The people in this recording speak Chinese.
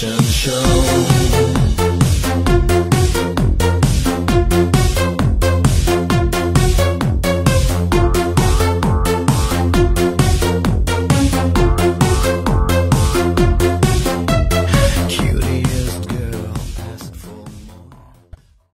承受